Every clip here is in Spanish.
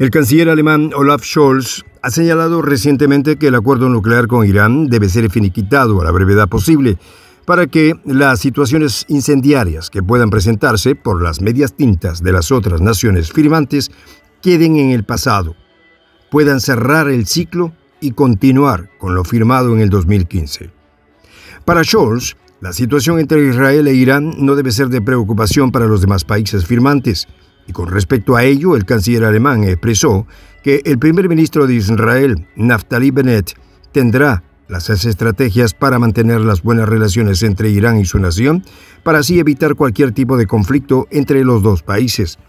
El canciller alemán Olaf Scholz ha señalado recientemente que el acuerdo nuclear con Irán debe ser finiquitado a la brevedad posible para que las situaciones incendiarias que puedan presentarse por las medias tintas de las otras naciones firmantes queden en el pasado, puedan cerrar el ciclo y continuar con lo firmado en el 2015. Para Scholz, la situación entre Israel e Irán no debe ser de preocupación para los demás países firmantes, y con respecto a ello, el canciller alemán expresó que el primer ministro de Israel, Naftali Bennett, tendrá las estrategias para mantener las buenas relaciones entre Irán y su nación, para así evitar cualquier tipo de conflicto entre los dos países.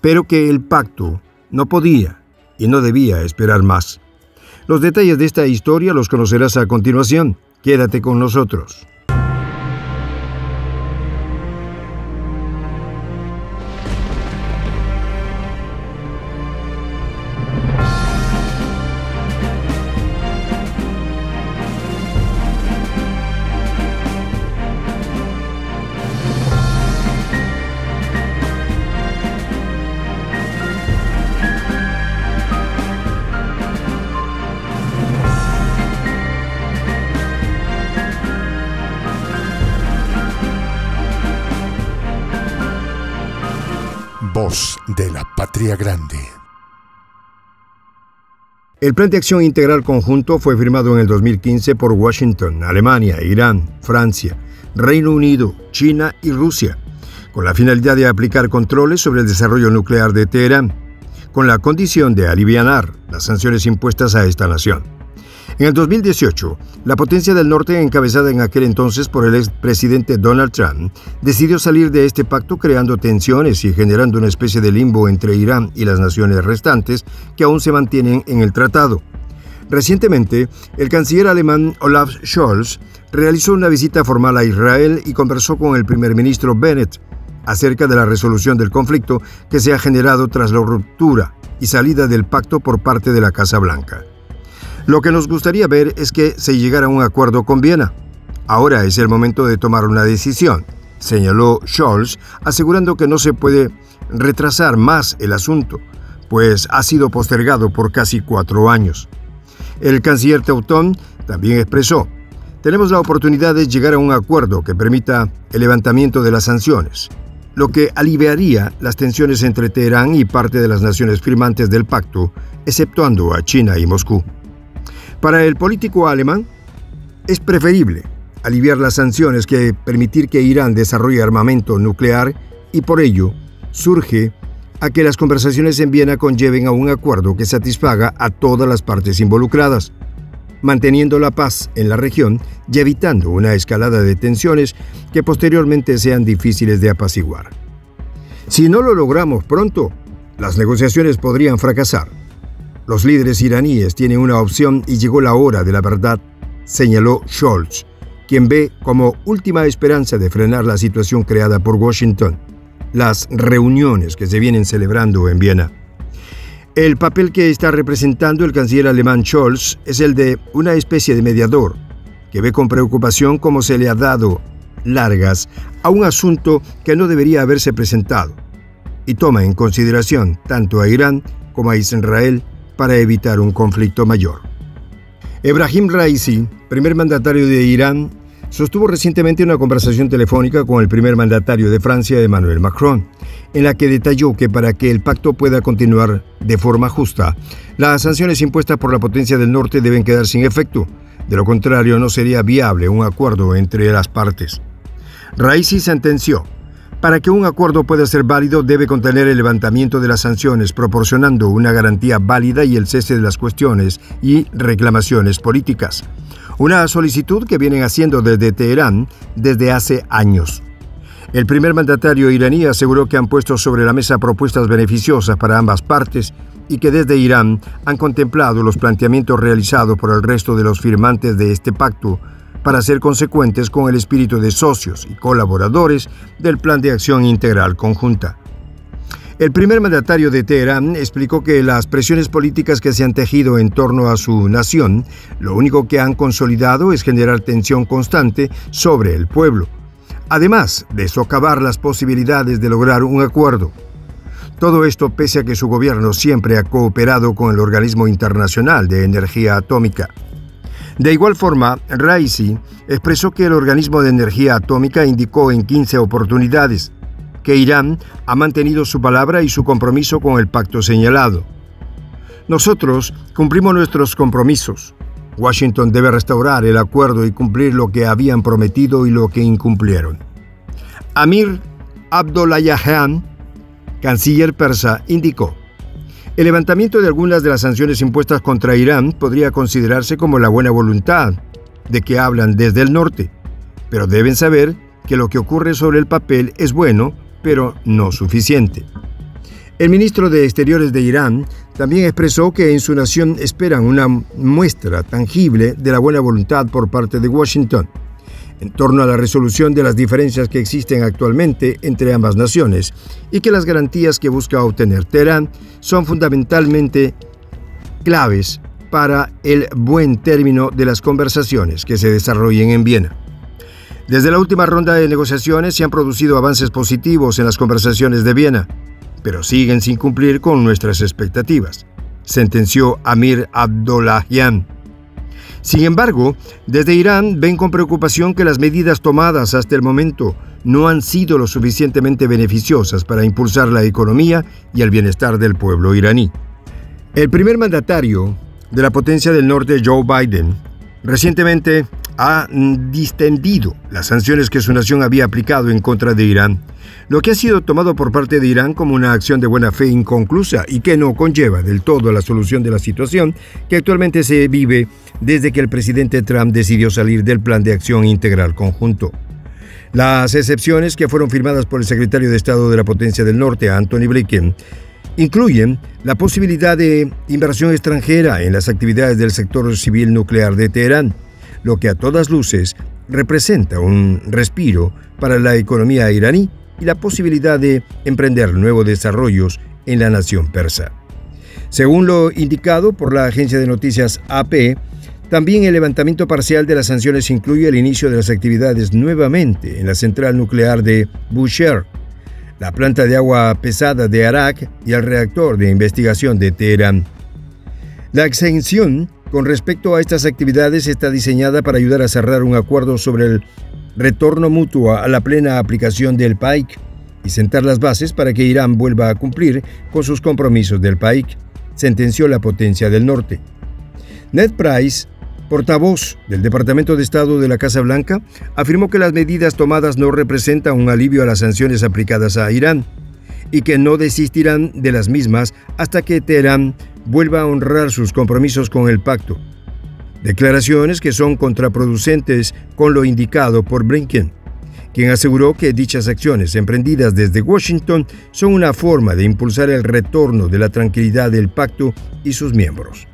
Pero que el pacto no podía y no debía esperar más. Los detalles de esta historia los conocerás a continuación. Quédate con nosotros. De la Patria Grande. El Plan de Acción Integral Conjunto fue firmado en el 2015 por Washington, Alemania, Irán, Francia, Reino Unido, China y Rusia, con la finalidad de aplicar controles sobre el desarrollo nuclear de Teherán, con la condición de alivianar las sanciones impuestas a esta nación. En el 2018, la potencia del norte, encabezada en aquel entonces por el expresidente Donald Trump, decidió salir de este pacto creando tensiones y generando una especie de limbo entre Irán y las naciones restantes que aún se mantienen en el tratado. Recientemente, el canciller alemán Olaf Scholz realizó una visita formal a Israel y conversó con el primer ministro Bennett acerca de la resolución del conflicto que se ha generado tras la ruptura y salida del pacto por parte de la Casa Blanca. Lo que nos gustaría ver es que se llegara a un acuerdo con Viena. Ahora es el momento de tomar una decisión, señaló Scholz, asegurando que no se puede retrasar más el asunto, pues ha sido postergado por casi cuatro años. El canciller Teutón también expresó, tenemos la oportunidad de llegar a un acuerdo que permita el levantamiento de las sanciones, lo que aliviaría las tensiones entre Teherán y parte de las naciones firmantes del pacto, exceptuando a China y Moscú. Para el político alemán, es preferible aliviar las sanciones que permitir que Irán desarrolle armamento nuclear y por ello surge a que las conversaciones en Viena conlleven a un acuerdo que satisfaga a todas las partes involucradas, manteniendo la paz en la región y evitando una escalada de tensiones que posteriormente sean difíciles de apaciguar. Si no lo logramos pronto, las negociaciones podrían fracasar. Los líderes iraníes tienen una opción y llegó la hora de la verdad, señaló Scholz, quien ve como última esperanza de frenar la situación creada por Washington, las reuniones que se vienen celebrando en Viena. El papel que está representando el canciller alemán Scholz es el de una especie de mediador, que ve con preocupación cómo se le ha dado largas a un asunto que no debería haberse presentado, y toma en consideración tanto a Irán como a Israel para evitar un conflicto mayor. Ebrahim Raisi, primer mandatario de Irán, sostuvo recientemente una conversación telefónica con el primer mandatario de Francia, Emmanuel Macron, en la que detalló que para que el pacto pueda continuar de forma justa, las sanciones impuestas por la potencia del norte deben quedar sin efecto. De lo contrario, no sería viable un acuerdo entre las partes. Raisi sentenció para que un acuerdo pueda ser válido debe contener el levantamiento de las sanciones, proporcionando una garantía válida y el cese de las cuestiones y reclamaciones políticas. Una solicitud que vienen haciendo desde Teherán desde hace años. El primer mandatario iraní aseguró que han puesto sobre la mesa propuestas beneficiosas para ambas partes y que desde Irán han contemplado los planteamientos realizados por el resto de los firmantes de este pacto para ser consecuentes con el espíritu de socios y colaboradores del Plan de Acción Integral Conjunta. El primer mandatario de Teherán explicó que las presiones políticas que se han tejido en torno a su nación, lo único que han consolidado es generar tensión constante sobre el pueblo, además de socavar las posibilidades de lograr un acuerdo. Todo esto pese a que su gobierno siempre ha cooperado con el Organismo Internacional de Energía Atómica. De igual forma, Raisi expresó que el Organismo de Energía Atómica indicó en 15 oportunidades que Irán ha mantenido su palabra y su compromiso con el pacto señalado. Nosotros cumplimos nuestros compromisos. Washington debe restaurar el acuerdo y cumplir lo que habían prometido y lo que incumplieron. Amir Abdollahian, canciller persa, indicó, el levantamiento de algunas de las sanciones impuestas contra Irán podría considerarse como la buena voluntad de que hablan desde el norte, pero deben saber que lo que ocurre sobre el papel es bueno, pero no suficiente. El ministro de Exteriores de Irán también expresó que en su nación esperan una muestra tangible de la buena voluntad por parte de Washington en torno a la resolución de las diferencias que existen actualmente entre ambas naciones y que las garantías que busca obtener Teherán son fundamentalmente claves para el buen término de las conversaciones que se desarrollen en Viena. Desde la última ronda de negociaciones se han producido avances positivos en las conversaciones de Viena, pero siguen sin cumplir con nuestras expectativas, sentenció Amir Abdollahian sin embargo, desde Irán ven con preocupación que las medidas tomadas hasta el momento no han sido lo suficientemente beneficiosas para impulsar la economía y el bienestar del pueblo iraní. El primer mandatario de la potencia del norte, Joe Biden, recientemente ha distendido las sanciones que su nación había aplicado en contra de Irán, lo que ha sido tomado por parte de Irán como una acción de buena fe inconclusa y que no conlleva del todo la solución de la situación que actualmente se vive desde que el presidente Trump decidió salir del Plan de Acción Integral Conjunto. Las excepciones que fueron firmadas por el secretario de Estado de la Potencia del Norte, Anthony Blinken, incluyen la posibilidad de inversión extranjera en las actividades del sector civil nuclear de Teherán, lo que a todas luces representa un respiro para la economía iraní y la posibilidad de emprender nuevos desarrollos en la nación persa. Según lo indicado por la agencia de noticias AP, también el levantamiento parcial de las sanciones incluye el inicio de las actividades nuevamente en la central nuclear de Bushehr, la planta de agua pesada de Arak y el reactor de investigación de Teherán. La exención con respecto a estas actividades está diseñada para ayudar a cerrar un acuerdo sobre el retorno mutuo a la plena aplicación del PAIC y sentar las bases para que Irán vuelva a cumplir con sus compromisos del PAIC, sentenció la potencia del norte. Ned Price, portavoz del Departamento de Estado de la Casa Blanca, afirmó que las medidas tomadas no representan un alivio a las sanciones aplicadas a Irán y que no desistirán de las mismas hasta que Teherán vuelva a honrar sus compromisos con el pacto. Declaraciones que son contraproducentes con lo indicado por Blinken, quien aseguró que dichas acciones emprendidas desde Washington son una forma de impulsar el retorno de la tranquilidad del pacto y sus miembros.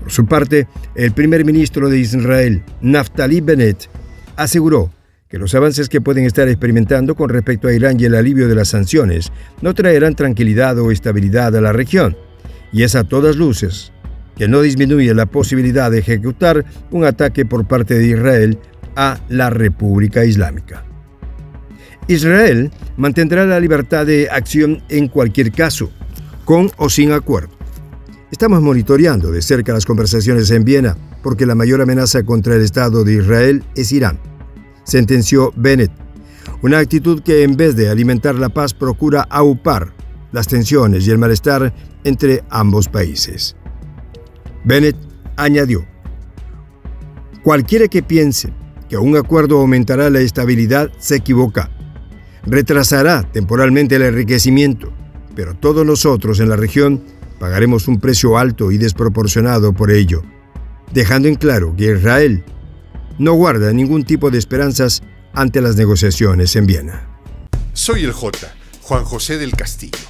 Por su parte, el primer ministro de Israel, Naftali Bennett, aseguró que los avances que pueden estar experimentando con respecto a Irán y el alivio de las sanciones no traerán tranquilidad o estabilidad a la región, y es a todas luces que no disminuye la posibilidad de ejecutar un ataque por parte de Israel a la República Islámica. Israel mantendrá la libertad de acción en cualquier caso, con o sin acuerdo. Estamos monitoreando de cerca las conversaciones en Viena porque la mayor amenaza contra el Estado de Israel es Irán, sentenció Bennett, una actitud que en vez de alimentar la paz procura aupar las tensiones y el malestar entre ambos países. Bennett añadió, cualquiera que piense que un acuerdo aumentará la estabilidad se equivoca. Retrasará temporalmente el enriquecimiento, pero todos nosotros en la región pagaremos un precio alto y desproporcionado por ello, dejando en claro que Israel no guarda ningún tipo de esperanzas ante las negociaciones en Viena. Soy el J, Juan José del Castillo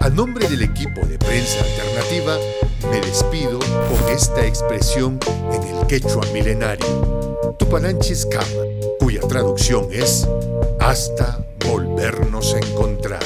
A nombre del equipo de prensa alternativa, me despido con esta expresión en el quechua milenario, Tupananchis Kama, cuya traducción es hasta volvernos a encontrar.